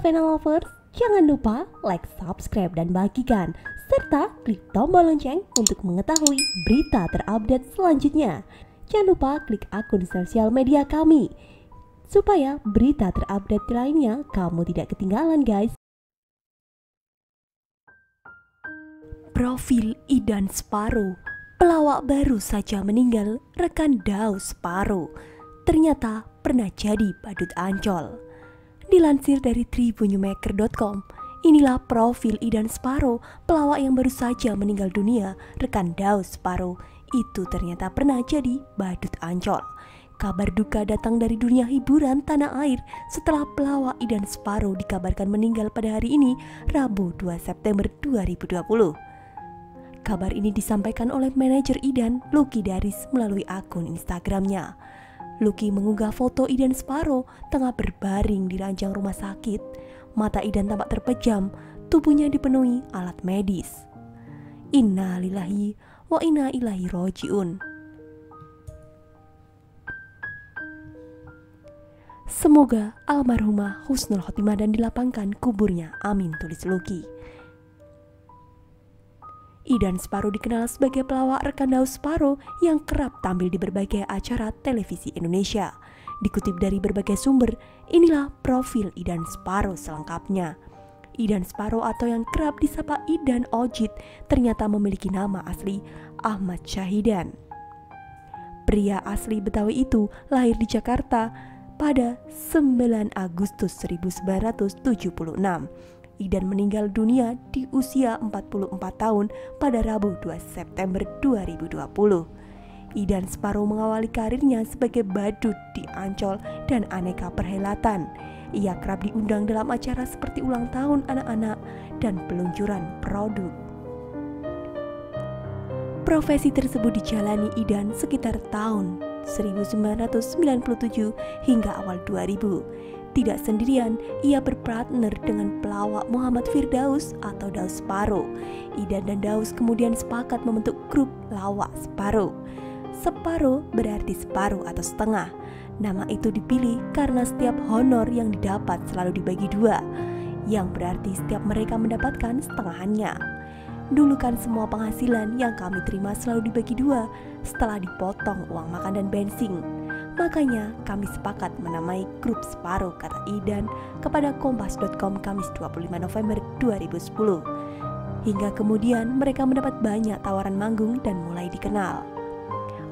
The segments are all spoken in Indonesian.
channel lovers, jangan lupa like, subscribe, dan bagikan, serta klik tombol lonceng untuk mengetahui berita terupdate selanjutnya. Jangan lupa klik akun sosial media kami, supaya berita terupdate lainnya kamu tidak ketinggalan guys. Profil Idan Sparo, pelawak baru saja meninggal rekan Daus Sparo, ternyata pernah jadi badut ancol. Dilansir dari tribunewmaker.com, inilah profil Idan Sparo, pelawak yang baru saja meninggal dunia, rekan Daus Sparo, itu ternyata pernah jadi badut ancol. Kabar duka datang dari dunia hiburan tanah air setelah pelawak Idan Sparo dikabarkan meninggal pada hari ini, Rabu 2 September 2020. Kabar ini disampaikan oleh manajer Idan, Lucky Daris, melalui akun Instagramnya. Lucky mengunggah foto Idan Sparo tengah berbaring di ranjang rumah sakit. Mata Idan tampak terpejam, tubuhnya dipenuhi alat medis. Inna lillahi wa inna ilahi rojiun. Semoga almarhumah husnul khotimah dan dilapangkan kuburnya. Amin tulis Lucky. Idan Sparo dikenal sebagai pelawak rekan Daus Sparo yang kerap tampil di berbagai acara televisi Indonesia. Dikutip dari berbagai sumber, inilah profil Idan Sparo selengkapnya. Idan Sparo atau yang kerap disapa Idan Ojit ternyata memiliki nama asli Ahmad Syahidan. Pria asli Betawi itu lahir di Jakarta pada 9 Agustus 1976 Idan meninggal dunia di usia 44 tahun pada Rabu 2 September 2020. Idan Sparo mengawali karirnya sebagai badut di Ancol dan aneka perhelatan. Ia kerap diundang dalam acara seperti ulang tahun anak-anak dan peluncuran produk. Profesi tersebut dijalani Idan sekitar tahun 1997 hingga awal 2000 tidak sendirian, ia berpartner dengan pelawak Muhammad Firdaus atau Daus Sparo. Idan dan Daus kemudian sepakat membentuk grup lawak Sparo. Separo berarti separuh atau setengah. Nama itu dipilih karena setiap honor yang didapat selalu dibagi dua, yang berarti setiap mereka mendapatkan setengahannya. Dulu kan semua penghasilan yang kami terima selalu dibagi dua setelah dipotong uang makan dan bensin. Makanya kami sepakat menamai grup Separuh kata Idan kepada kompas.com Kamis 25 November 2010. Hingga kemudian mereka mendapat banyak tawaran manggung dan mulai dikenal.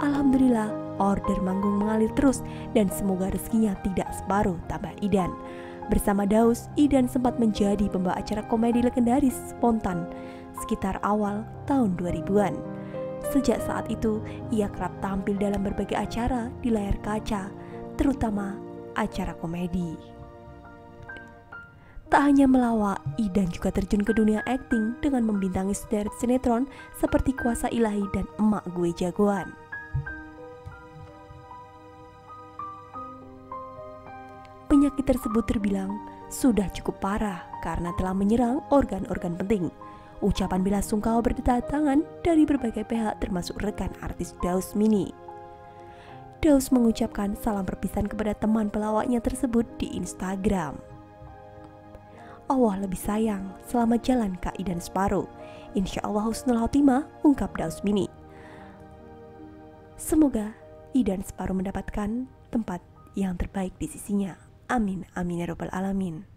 Alhamdulillah order manggung mengalir terus dan semoga rezekinya tidak separuh tambah Idan. Bersama Daus, Idan sempat menjadi pembawa acara komedi legendaris spontan sekitar awal tahun 2000-an. Sejak saat itu, ia kerap tampil dalam berbagai acara di layar kaca, terutama acara komedi. Tak hanya melawak, Idan juga terjun ke dunia akting dengan membintangi sederet sinetron seperti Kuasa Ilahi dan Emak Gue Jagoan. Penyakit tersebut terbilang sudah cukup parah karena telah menyerang organ-organ penting, Ucapan bela sungkawa berdatangan dari berbagai pihak termasuk rekan artis Daus Mini. Daus mengucapkan salam perpisahan kepada teman pelawaknya tersebut di Instagram. Allah lebih sayang, selamat jalan Kak Idan Sparo. Insya Allah husnul khotimah, ungkap Daus Mini. Semoga Idan Sparo mendapatkan tempat yang terbaik di sisinya. Amin, amin ya robbal alamin.